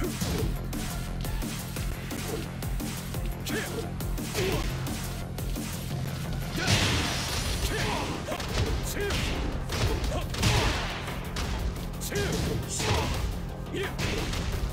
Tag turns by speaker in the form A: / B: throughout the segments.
A: Two.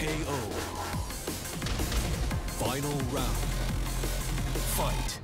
A: KO. Final round. Fight.